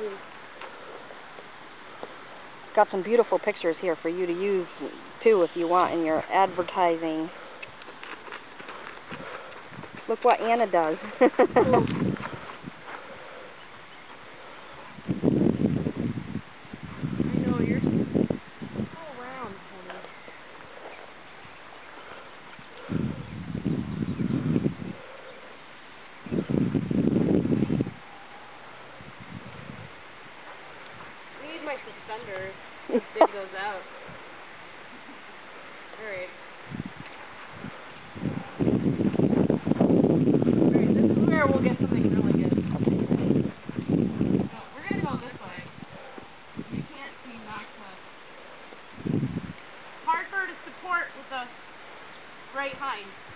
Mm-hmm. Got some beautiful pictures here for you to use too if you want in your advertising. Look what Anna does. my suspenders. Dig those out. Alright. Alright, this is where we'll get something really good. No, we're gonna go this way. You can't see to... Hard for her to support with the right hind.